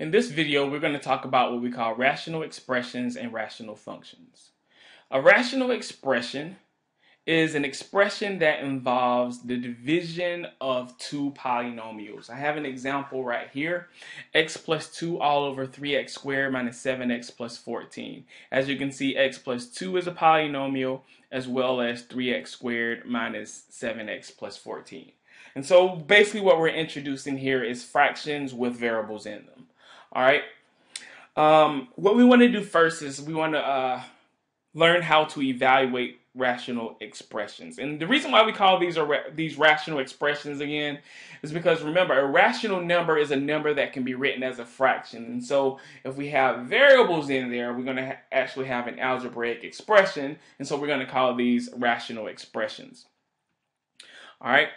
In this video, we're going to talk about what we call rational expressions and rational functions. A rational expression is an expression that involves the division of two polynomials. I have an example right here. x plus 2 all over 3x squared minus 7x plus 14. As you can see, x plus 2 is a polynomial as well as 3x squared minus 7x plus 14. And so basically what we're introducing here is fractions with variables in them. All right. Um, what we want to do first is we want to uh, learn how to evaluate rational expressions. And the reason why we call these ra- these rational expressions again is because remember a rational number is a number that can be written as a fraction. And so if we have variables in there, we're going to ha- actually have an algebraic expression, and so we're going to call these rational expressions. All right?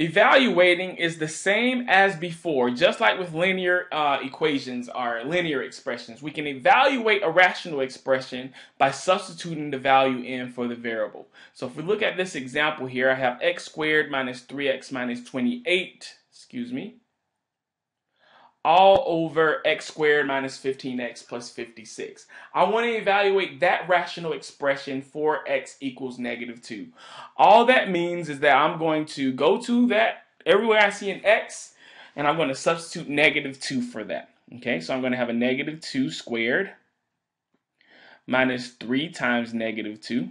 Evaluating is the same as before, just like with linear uh, equations or linear expressions. We can evaluate a rational expression by substituting the value in for the variable. So if we look at this example here, I have x squared minus 3x minus 28, excuse me, all over x squared minus 15x plus 56. I want to evaluate that rational expression for x equals negative 2. All that means is that I'm going to go to that, everywhere I see an x, and I'm going to substitute negative 2 for that. Okay, so I'm going to have a negative 2 squared minus 3 times negative 2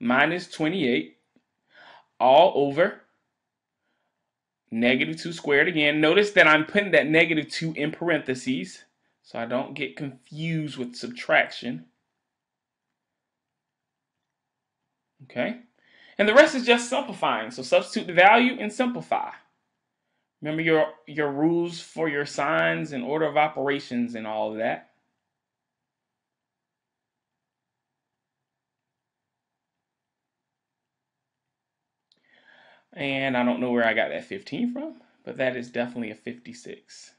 minus 28 all over negative 2 squared again. Notice that I'm putting that negative 2 in parentheses so I don't get confused with subtraction. Okay? And the rest is just simplifying. So substitute the value and simplify. Remember your, your rules for your signs and order of operations and all of that. And I don't know where I got that 15 from, but that is definitely a 56.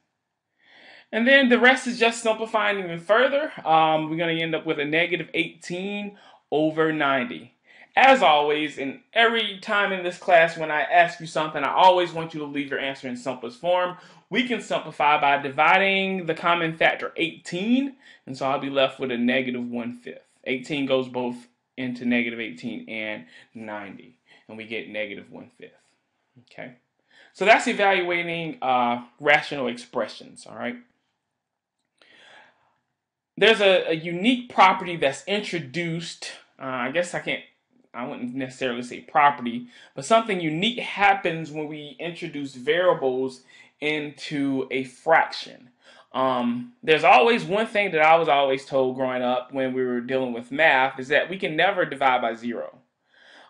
And then the rest is just simplifying even further. Um, we're going to end up with a negative 18 over 90. As always, and every time in this class when I ask you something, I always want you to leave your answer in simplest form. We can simplify by dividing the common factor 18, and so I'll be left with a negative 1 fifth. 18 goes both into negative 18 and 90 and we get negative one fifth. Okay, so that's evaluating uh, rational expressions. All right. There's a, a unique property that's introduced. Uh, I guess I can't. I wouldn't necessarily say property, but something unique happens when we introduce variables into a fraction. Um, there's always one thing that I was always told growing up when we were dealing with math is that we can never divide by zero.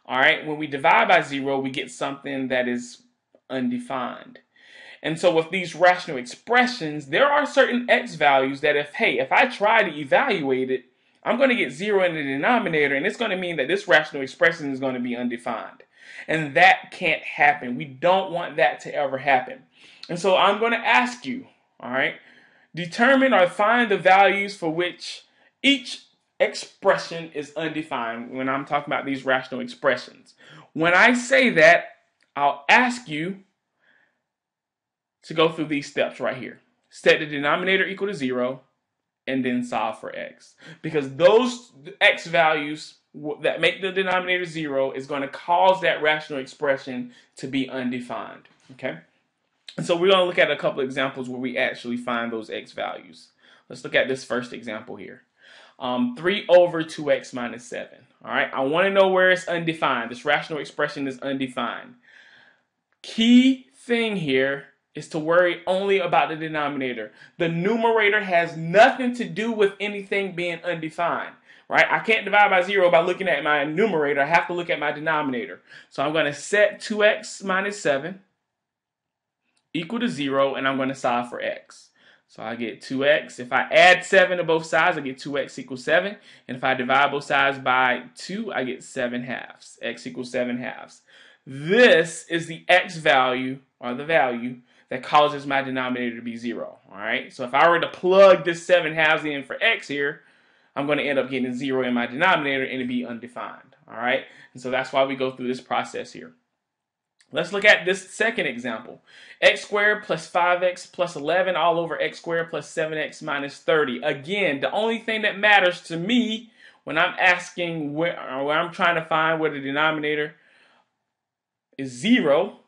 All right, when we divide by zero, we get something that is undefined. And so with these rational expressions, there are certain x values that if, hey, if I try to evaluate it, I'm going to get zero in the denominator, and it's going to mean that this rational expression is going to be undefined. And that can't happen. We don't want that to ever happen. And so I'm going to ask you, all right, determine or find the values for which each expression is undefined when I'm talking about these rational expressions. When I say that, I'll ask you to go through these steps right here. Set the denominator equal to zero and then solve for x. Because those x values that make the denominator zero is going to cause that rational expression to be undefined. Okay? And so we're going to look at a couple examples where we actually find those x values. Let's look at this first example here um, 3 over 2x minus 7. All right, I want to know where it's undefined. This rational expression is undefined. Key thing here is to worry only about the denominator. The numerator has nothing to do with anything being undefined. Right? I can't divide by 0 by looking at my numerator. I have to look at my denominator. So I'm going to set 2x minus 7 equal to 0, and I'm going to solve for x. So I get 2x. If I add 7 to both sides, I get 2x equals 7. And if I divide both sides by 2, I get 7 halves. x equals 7 halves. This is the x value, or the value, that causes my denominator to be 0. All right. So if I were to plug this 7 halves in for x here, I'm going to end up getting 0 in my denominator and it'd be undefined. All right. And so that's why we go through this process here. Let's look at this second example. x squared plus 5x plus 11 all over x squared plus 7x minus 30. Again, the only thing that matters to me when I'm asking where, uh, or when I'm trying to find where the denominator is 0,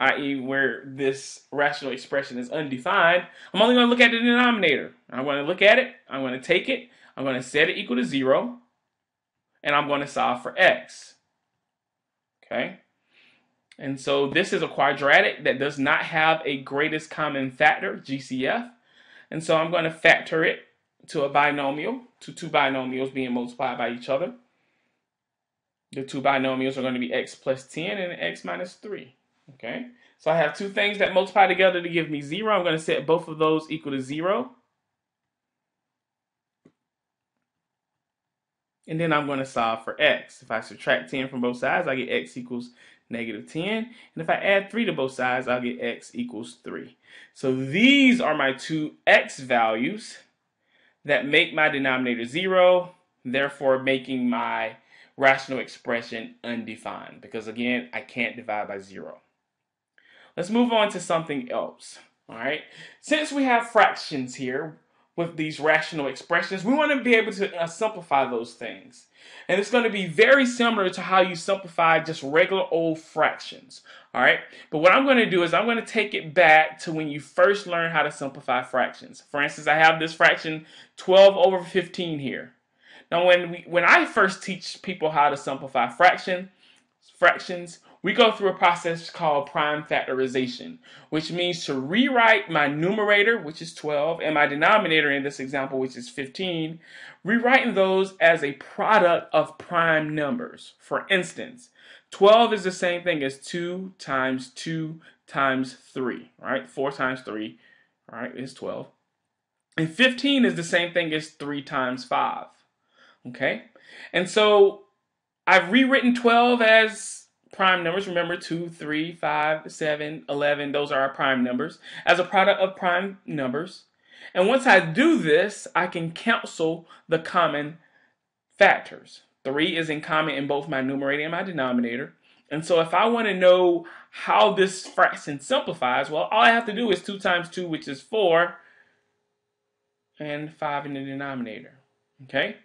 i.e. where this rational expression is undefined, I'm only going to look at the denominator. I'm going to look at it, I'm going to take it, I'm going to set it equal to 0, and I'm going to solve for x. Okay? And so this is a quadratic that does not have a greatest common factor, GCF. And so I'm going to factor it to a binomial, to two binomials being multiplied by each other. The two binomials are going to be x plus 10 and x minus 3. Okay, so I have two things that multiply together to give me 0. I'm going to set both of those equal to 0. And then I'm going to solve for x. If I subtract 10 from both sides, I get x equals negative 10. And if I add 3 to both sides, I'll get x equals 3. So these are my two x values that make my denominator 0, therefore making my rational expression undefined. Because again, I can't divide by 0. Let's move on to something else. All right. Since we have fractions here with these rational expressions, we want to be able to uh, simplify those things. And it's going to be very similar to how you simplify just regular old fractions. All right. But what I'm going to do is I'm going to take it back to when you first learn how to simplify fractions. For instance, I have this fraction 12 over 15 here. Now, when we, when I first teach people how to simplify fraction, fractions, we go through a process called prime factorization, which means to rewrite my numerator, which is 12, and my denominator in this example, which is 15, rewriting those as a product of prime numbers. For instance, 12 is the same thing as 2 times 2 times 3, right? 4 times 3, right, is 12. And 15 is the same thing as 3 times 5, okay? And so I've rewritten 12 as prime numbers. Remember 2, 3, 5, 7, 11. Those are our prime numbers as a product of prime numbers. And once I do this, I can cancel the common factors. 3 is in common in both my numerator and my denominator. And so if I want to know how this fraction simplifies, well, all I have to do is 2 times 2, which is 4, and 5 in the denominator. Okay?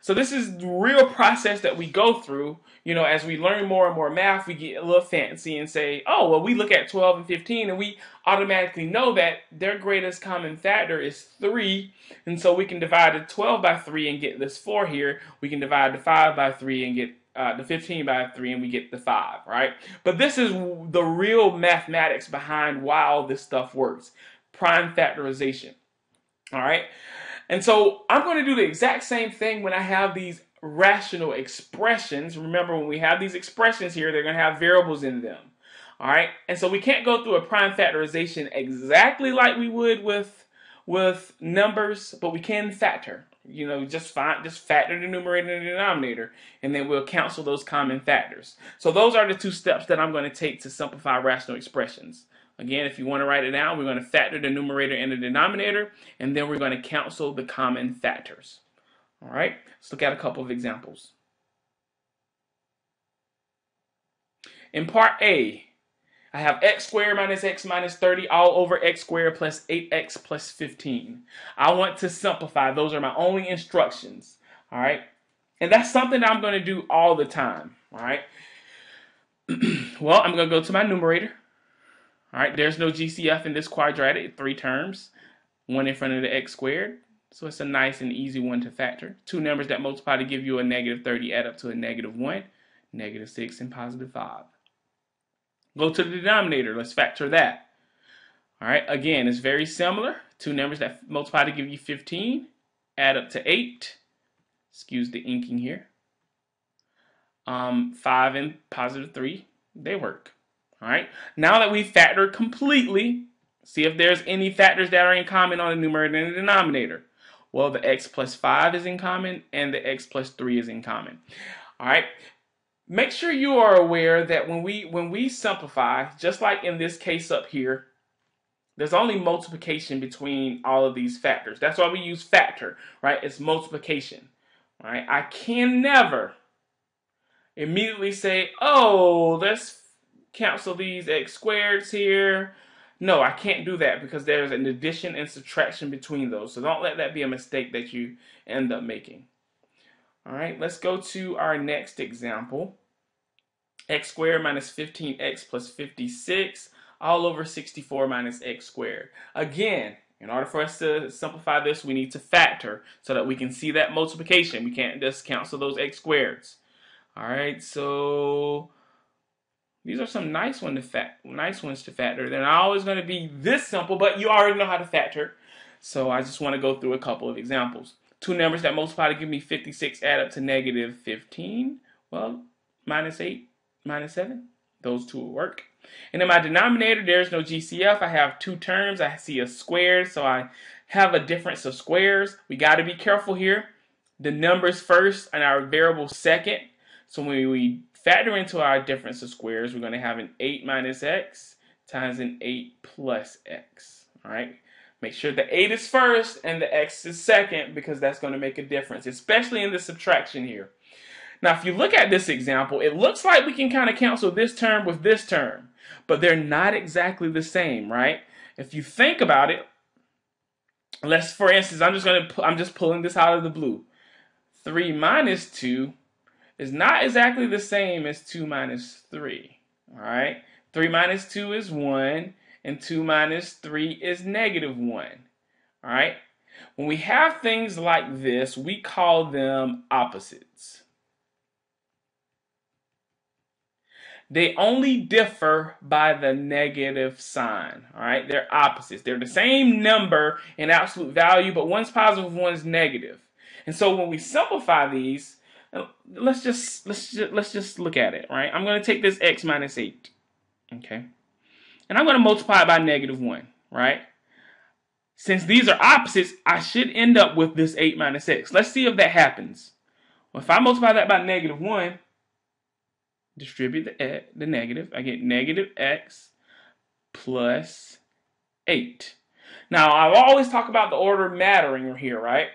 So this is the real process that we go through. You know, as we learn more and more math, we get a little fancy and say, oh, well, we look at 12 and 15 and we automatically know that their greatest common factor is 3. And so we can divide the 12 by 3 and get this 4 here. We can divide the 5 by 3 and get uh, the 15 by 3 and we get the 5, right? But this is the real mathematics behind why all this stuff works. Prime factorization. All right. And so I'm going to do the exact same thing when I have these rational expressions. Remember, when we have these expressions here, they're going to have variables in them. All right. And so we can't go through a prime factorization exactly like we would with with numbers, but we can factor. You know, just find just factor the numerator and the denominator, and then we'll cancel those common factors. So those are the two steps that I'm going to take to simplify rational expressions. Again, if you want to write it down, we're going to factor the numerator and the denominator, and then we're going to cancel the common factors. All right, let's look at a couple of examples. In part A, I have x squared minus x minus 30 all over x squared plus 8x plus 15. I want to simplify. Those are my only instructions. All right. And that's something that I'm going to do all the time. All right. well, I'm going to go to my numerator. All right, there's no GCF in this quadratic, three terms, one in front of the x squared. So it's a nice and easy one to factor. Two numbers that multiply to give you a negative 30 add up to a negative 1, negative 6, and positive 5. Go to the denominator. Let's factor that. All right, again, it's very similar. Two numbers that multiply to give you 15 add up to 8. Excuse the inking here. Um, 5 and positive 3, they work. All right. Now that we've factored completely, see if there's any factors that are in common on the numerator and the denominator. Well, the x plus 5 is in common and the x plus 3 is in common. All right. Make sure you are aware that when we when we simplify, just like in this case up here, there's only multiplication between all of these factors. That's why we use factor, right? It's multiplication. Right? I can never immediately say, "Oh, this cancel these x squareds here. No, I can't do that because there's an addition and subtraction between those. So don't let that be a mistake that you end up making. All right, let's go to our next example. x squared minus 15x plus 56 all over 64 minus x squared. Again, in order for us to simplify this, we need to factor so that we can see that multiplication. We can't just cancel those x squareds. All right, so these are some nice one to fact, nice ones to factor. They're not always going to be this simple, but you already know how to factor. So I just want to go through a couple of examples. Two numbers that multiply to give me 56 add up to negative 15. Well, minus 8, minus 7. Those two will work. And in my denominator, there's no GCF. I have two terms. I see a square, so I have a difference of squares. We got to be careful here. The numbers first and our variable second. So when we factor into our difference of squares, we're going to have an 8 minus x times an 8 plus x. All right. Make sure the 8 is first and the x is second because that's going to make a difference, especially in the subtraction here. Now, if you look at this example, it looks like we can kind of cancel this term with this term, but they're not exactly the same, right? If you think about it, let's, for instance, I'm just going to, I'm just pulling this out of the blue. 3 minus 2 is not exactly the same as 2 minus 3, all right? 3 minus 2 is 1, and 2 minus 3 is negative 1, all right? When we have things like this, we call them opposites. They only differ by the negative sign. All right, they're opposites. They're the same number in absolute value, but one's positive, one's negative. And so when we simplify these, Oh, let's just let's just, let's just look at it. Right, I'm going to take this x minus eight. Okay, and I'm going to multiply it by negative one. Right. Since these are opposites, I should end up with this 8 minus x. Let's see if that happens. Well, if I multiply that by negative 1, distribute the, eh, the negative. I get negative x plus 8. Now, I always talk about the order mattering here, right?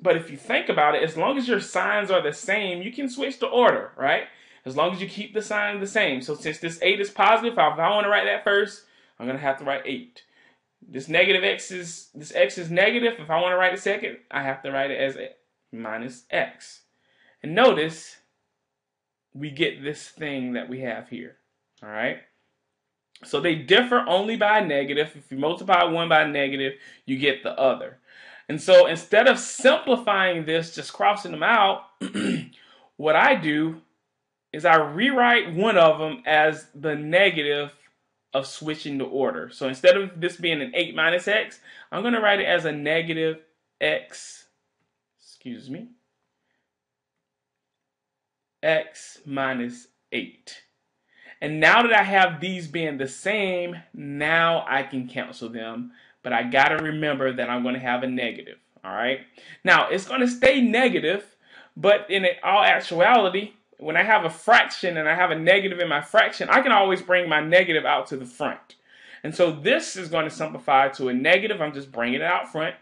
But if you think about it, as long as your signs are the same, you can switch the order, right? As long as you keep the sign the same. So since this 8 is positive, if I, want to write that first, I'm going to have to write 8. This negative x is, this x is negative. If I want to write it second, I have to write it as minus x. And notice we get this thing that we have here. All right. So they differ only by negative. If you multiply one by negative, you get the other. And so instead of simplifying this, just crossing them out, what I do is I rewrite one of them as the negative of switching the order. So instead of this being an 8 minus x, I'm going to write it as a negative x, excuse me, x minus 8. And now that I have these being the same, now I can cancel them. But I got to remember that I'm going to have a negative. All right. Now, it's going to stay negative, but in all actuality, when I have a fraction and I have a negative in my fraction, I can always bring my negative out to the front. And so this is going to simplify to a negative. I'm just bringing it out front.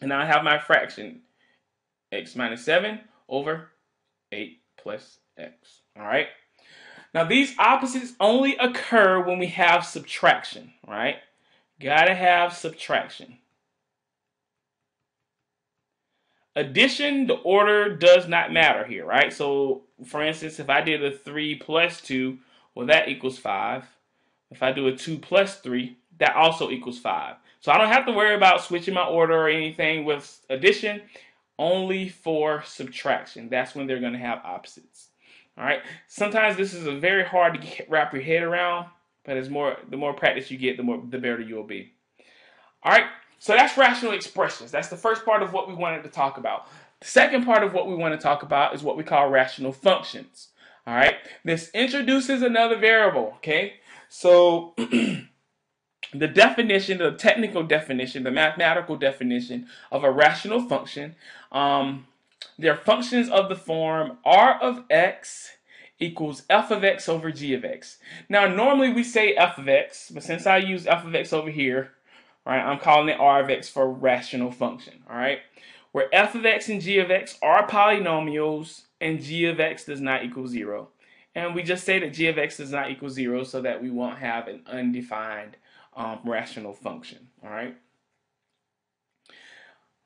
And I have my fraction, x minus 7 over 8 plus x. All right. Now these opposites only occur when we have subtraction, right? Gotta have subtraction. Addition, the order does not matter here, right? So, for instance, if I did a 3 plus 2, well, that equals 5. If I do a 2 plus 3, that also equals 5. So I don't have to worry about switching my order or anything with addition only for subtraction. That's when they're going to have opposites. All right. Sometimes this is a very hard to get, wrap your head around, but it's more the more practice you get, the more the better you'll be. All right. So that's rational expressions. That's the first part of what we wanted to talk about. The second part of what we want to talk about is what we call rational functions. All right. This introduces another variable. Okay. So the definition, the technical definition, the mathematical definition of a rational function, um, they're functions of the form r of x equals f of x over g of x. Now, normally we say f of x, but since I use f of x over here, right, I'm calling it r of x for rational function, all right? Where f of x and g of x are polynomials and g of x does not equal zero. And we just say that g of x does not equal 0 so that we won't have an undefined um, rational function. All right.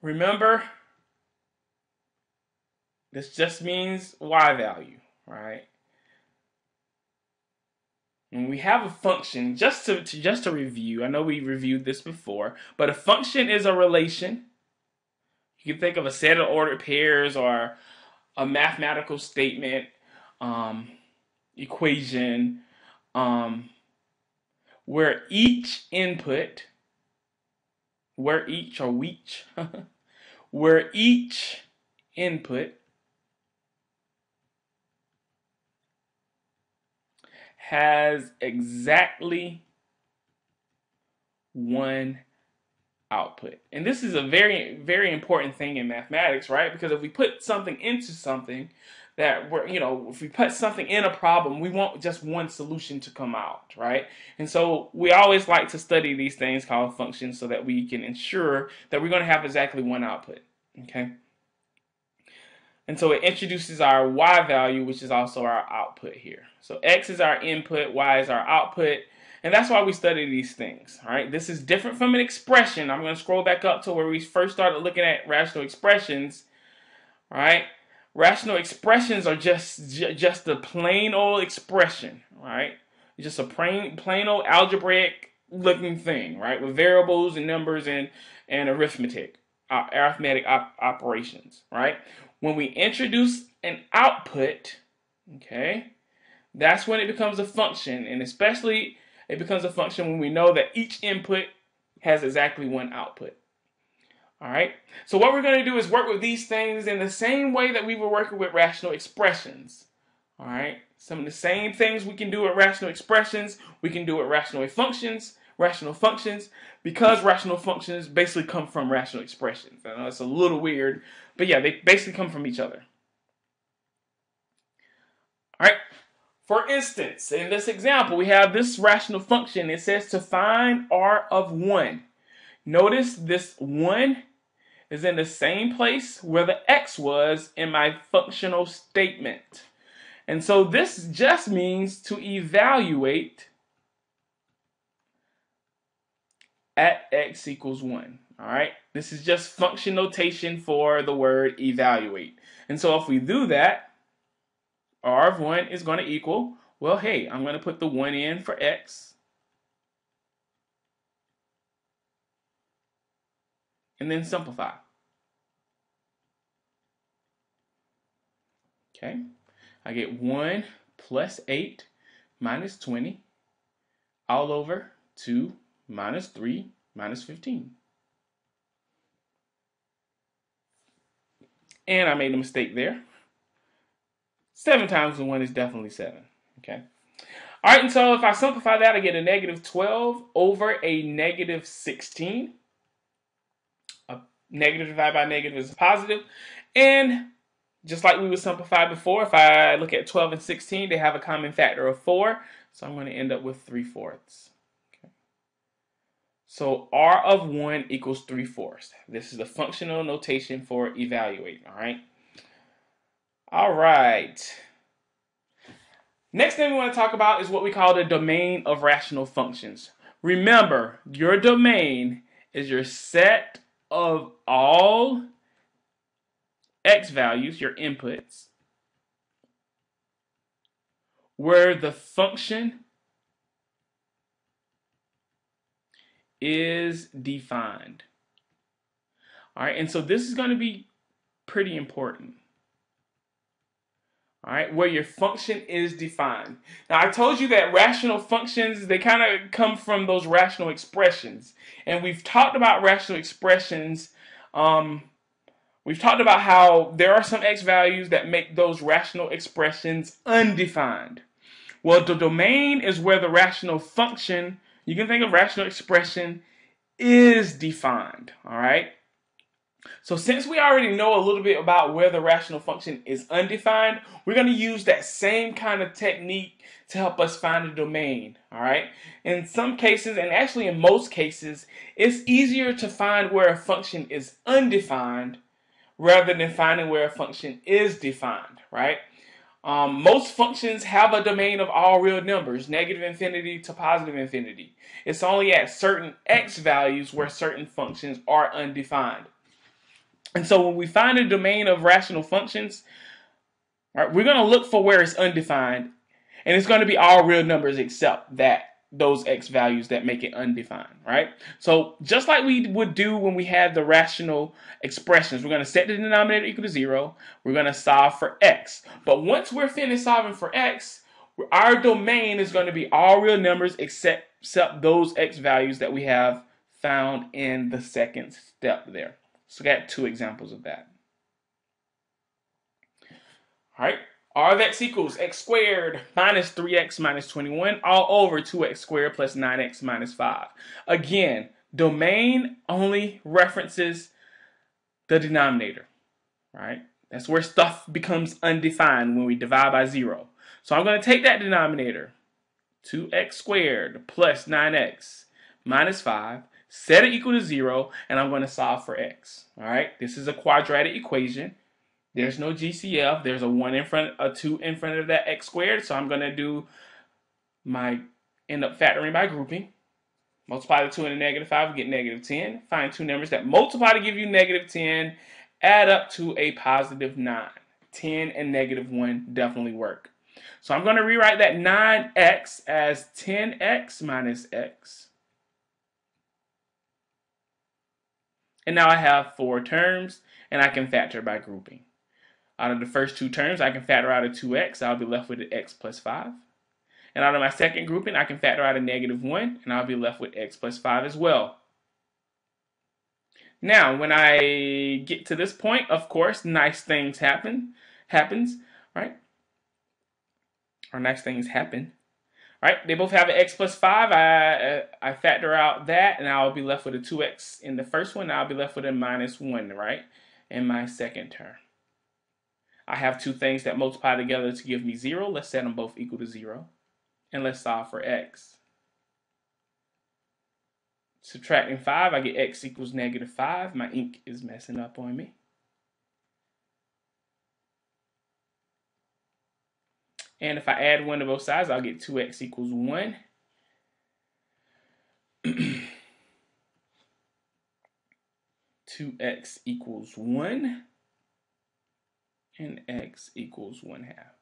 Remember, this just means y value, right? When we have a function, just to, to, just to review, I know we reviewed this before, but a function is a relation. You can think of a set of ordered pairs or a mathematical statement, um, equation, um, where each input, where each or each, where each input has exactly one output. And this is a very, very important thing in mathematics, right? Because if we put something into something that we're, you know, if we put something in a problem, we want just one solution to come out, right? And so we always like to study these things called functions so that we can ensure that we're going to have exactly one output, okay? And so it introduces our y value, which is also our output here. So x is our input, y is our output, and that's why we study these things. All right, this is different from an expression. I'm going to scroll back up to where we first started looking at rational expressions. All right, rational expressions are just just a plain old expression. Right, just a plain plain old algebraic looking thing. Right, with variables and numbers and and arithmetic, uh, arithmetic op operations. Right, when we introduce an output, okay, that's when it becomes a function, and especially it becomes a function when we know that each input has exactly one output. All right, so what we're going to do is work with these things in the same way that we were working with rational expressions. All right, some of the same things we can do with rational expressions, we can do with rational functions, rational functions, because rational functions basically come from rational expressions. I know it's a little weird, but yeah, they basically come from each other. All right. For instance, in this example, we have this rational function. It says to find r of 1. Notice this 1 is in the same place where the x was in my functional statement. And so this just means to evaluate at x equals 1. All right, this is just function notation for the word evaluate. And so if we do that, r of 1 is going to equal, well, hey, I'm going to put the 1 in for x. And then simplify. Okay, I get 1 plus 8 minus 20 all over 2 minus 3 minus 15. And I made a mistake there. 7 times the 1 is definitely 7. Okay. All right, and so if I simplify that, I get a negative 12 over a negative 16. A negative divided by negative is positive. And just like we would simplify before, if I look at 12 and 16, they have a common factor of 4. So I'm going to end up with 3 fourths. So R of 1 equals 3 fourths. This is the functional notation for evaluate, all right? All right. Next thing we want to talk about is what we call the domain of rational functions. Remember, your domain is your set of all x values, your inputs, where the function is defined. All right, and so this is going to be pretty important. All right, where your function is defined. Now, I told you that rational functions, they kind of come from those rational expressions. And we've talked about rational expressions. Um, we've talked about how there are some x values that make those rational expressions undefined. Well, the domain is where the rational function you can think of rational expression is defined, all right? So since we already know a little bit about where the rational function is undefined, we're going to use that same kind of technique to help us find a domain, all right? In some cases, and actually in most cases, it's easier to find where a function is undefined rather than finding where a function is defined, right? Um, most functions have a domain of all real numbers, negative infinity to positive infinity. It's only at certain x values where certain functions are undefined. And so when we find a domain of rational functions, right, we're going to look for where it's undefined, and it's going to be all real numbers except that those x values that make it undefined, right? So just like we would do when we had the rational expressions, we're going to set the denominator equal to 0. We're going to solve for x. But once we're finished solving for x, our domain is going to be all real numbers except, except those x values that we have found in the second step there. So we got two examples of that. All right, r of x equals x squared minus 3x minus 21 all over 2x squared plus 9x minus 5. Again, domain only references the denominator, right? That's where stuff becomes undefined when we divide by 0. So I'm going to take that denominator, 2x squared plus 9x minus 5, set it equal to 0, and I'm going to solve for x. All right, this is a quadratic equation. There's no GCF. There's a 1 in front, a 2 in front of that x squared. So I'm going to do my, end up factoring by grouping. Multiply the 2 and the negative 5, we get negative 10. Find two numbers that multiply to give you negative 10. Add up to a positive 9. 10 and negative 1 definitely work. So I'm going to rewrite that 9x as 10x minus x. And now I have four terms, and I can factor by grouping. Out of the first two terms, I can factor out a 2x. I'll be left with an x plus 5. And out of my second grouping, I can factor out a negative 1, and I'll be left with x plus 5 as well. Now, when I get to this point, of course, nice things happen, happens, right? Or nice things happen, right? They both have an x plus 5. I, uh, I factor out that, and I'll be left with a 2x in the first one. I'll be left with a minus 1, right, in my second term. I have two things that multiply together to give me 0. Let's set them both equal to 0. And let's solve for x. Subtracting 5, I get x equals negative 5. My ink is messing up on me. And if I add 1 to both sides, I'll get 2x equals 1. 2x equals 1 and x equals 1 half.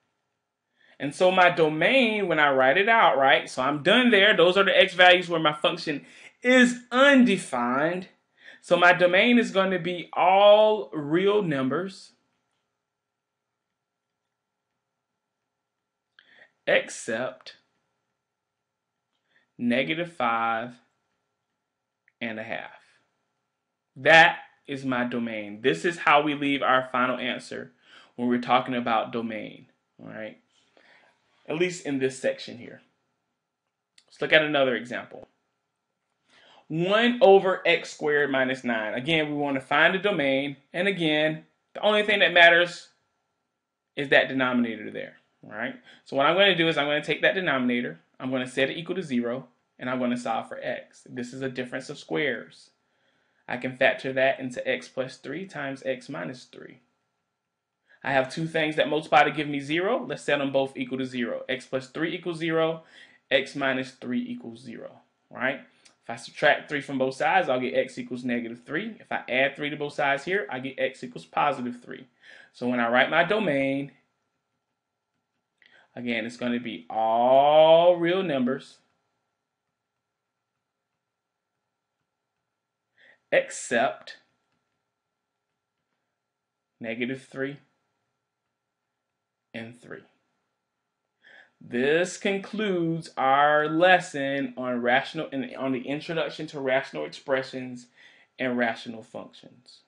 And so my domain, when I write it out, right, so I'm done there. Those are the x values where my function is undefined. So my domain is going to be all real numbers except negative 5 and a half. That is my domain. This is how we leave our final answer when we're talking about domain, all right? At least in this section here. Let's look at another example. 1 over x squared minus 9. Again, we want to find the domain. And again, the only thing that matters is that denominator there. Right. So what I'm going to do is I'm going to take that denominator. I'm going to set it equal to 0. And I'm going to solve for x. This is a difference of squares. I can factor that into x plus 3 times x minus 3. I have two things that multiply to give me 0. Let's set them both equal to 0. x plus 3 equals 0. x minus 3 equals 0. Right? If I subtract 3 from both sides, I'll get x equals negative 3. If I add 3 to both sides here, I get x equals positive 3. So when I write my domain, again, it's going to be all real numbers except negative 3 and 3. This concludes our lesson on rational and on the introduction to rational expressions and rational functions.